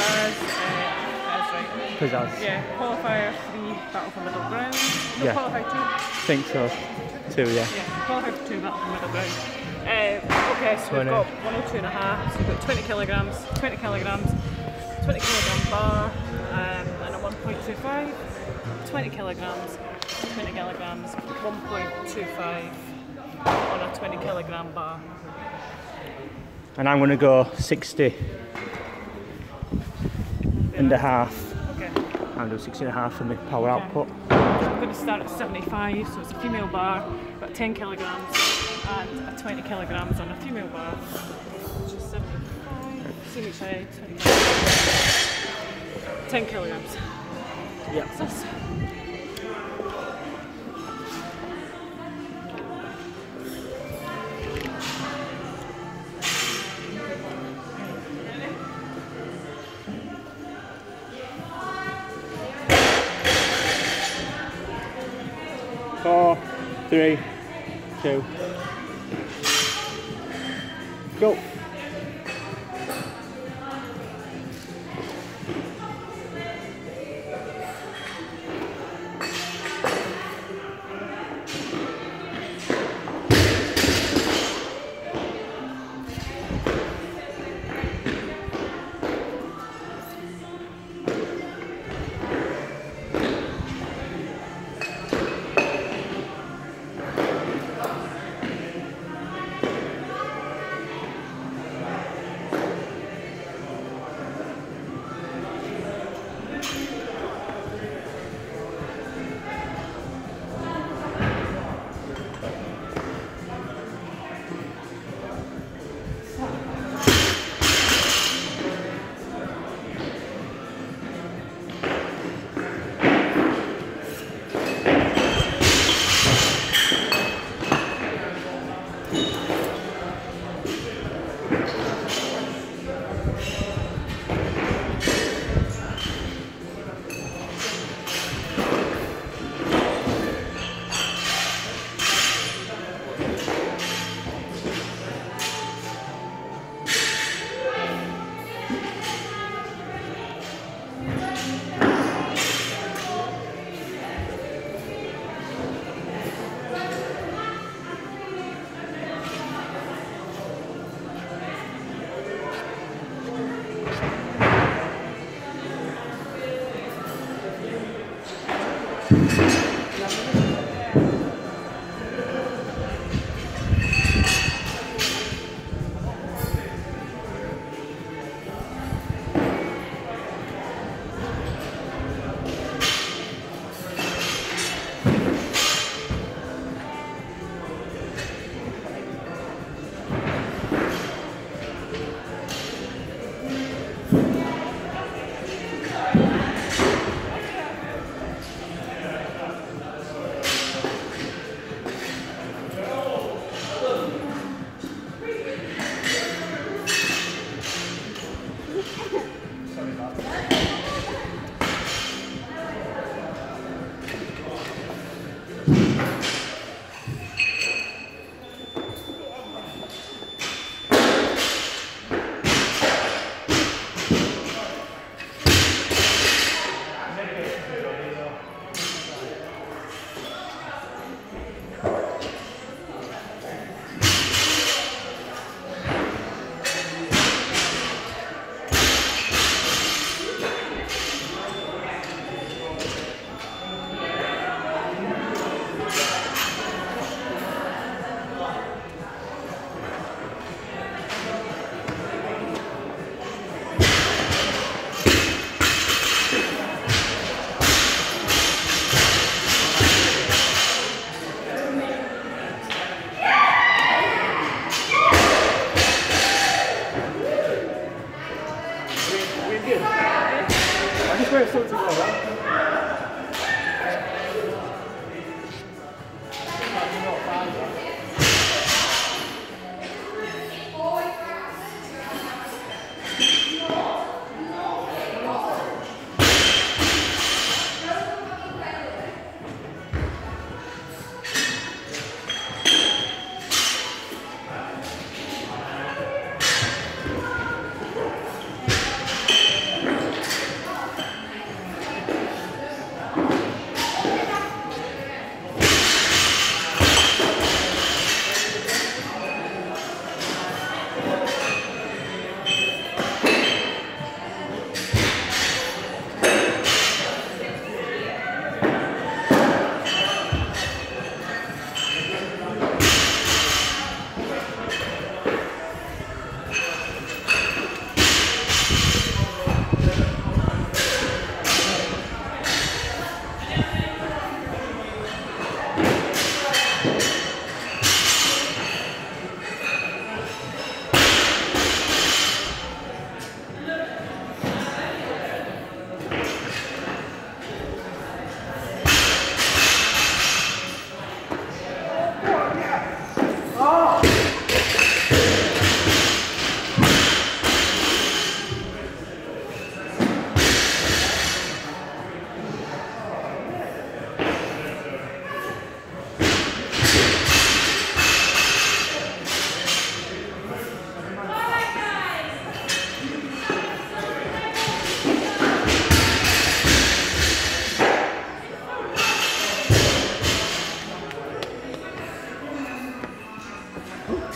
Pizzazz. Uh, that's right. Pizzazz. Yeah, qualifier three, battle for middle ground. No, Yeah. qualifier two. Think so. Two, yeah. Yeah, qualifier two, battle for middle ground. Uh, okay, so 20. we've got 102 and a half, so we've got 20 kilograms, 20 kilograms, 20 kilogram bar, um, and a 1.25, 20 kilograms, 20 kilograms, 1.25 on a 20 kilogram bar. And I'm going to go 60 and a half. Okay. I'll do 60 and a half for my power Okay. output. I'm going to start at 75, so it's a female bar, about 10 kilograms, and a 20 kilograms on a female bar, which is 75. Same each side, 20 kilograms. 10 kilograms. Yeah. Three, two, go.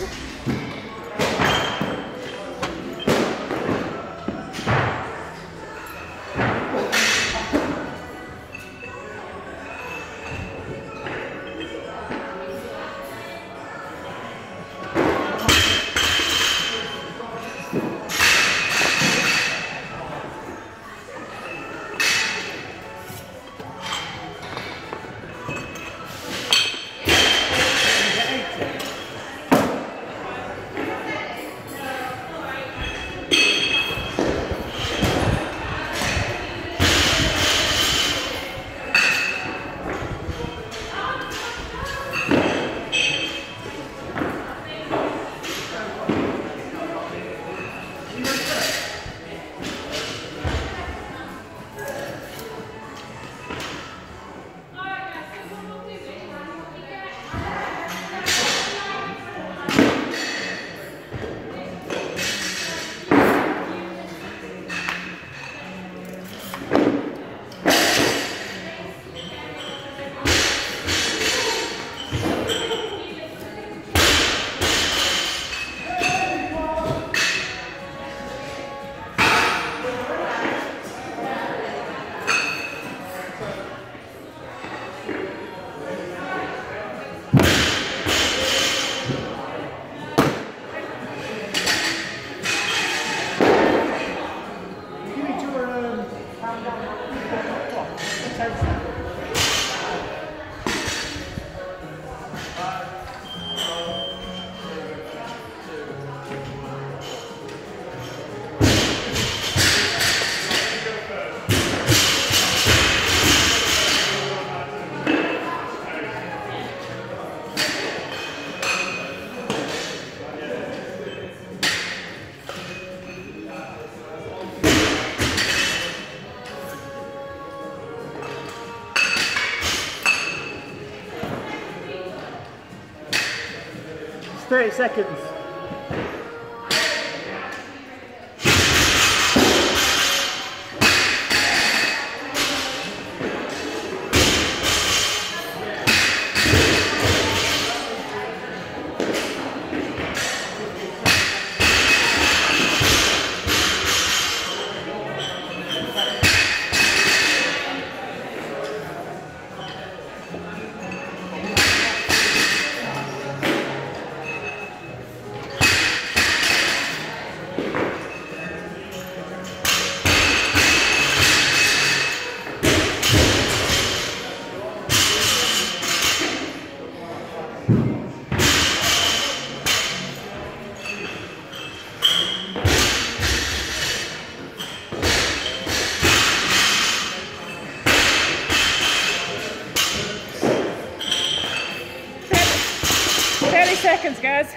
Oops. Seconds. Seconds, guys.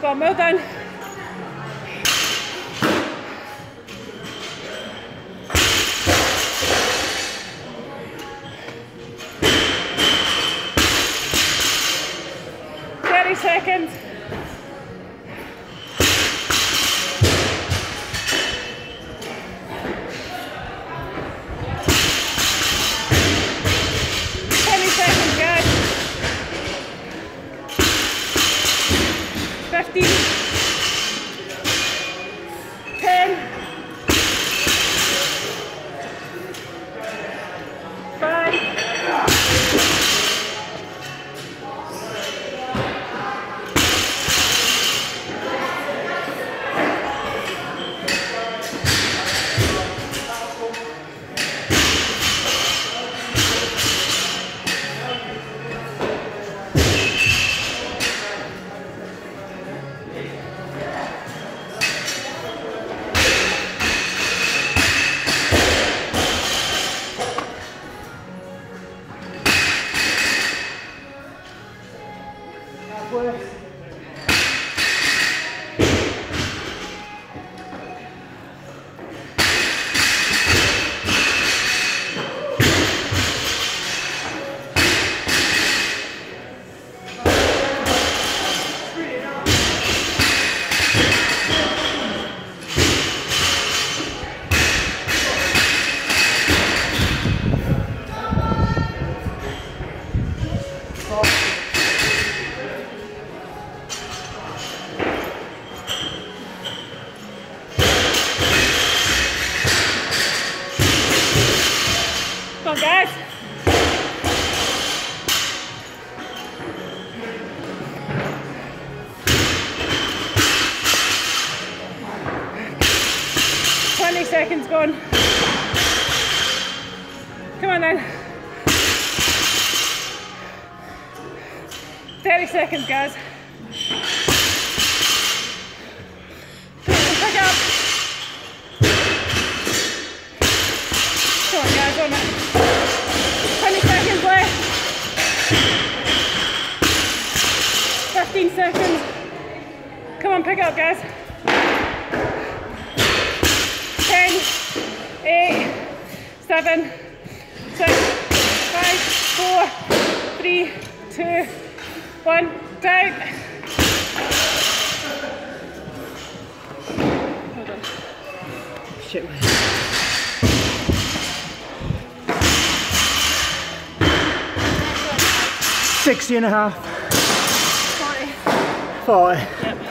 Go on, well guys. Twenty seconds gone. Come on then. Thirty seconds, guys. Guys. 10, 8, 7, 6, 5, 4, 3, 2, 1, down. Hold on. Shit. Sixty and a half. 40. Forty. Yep.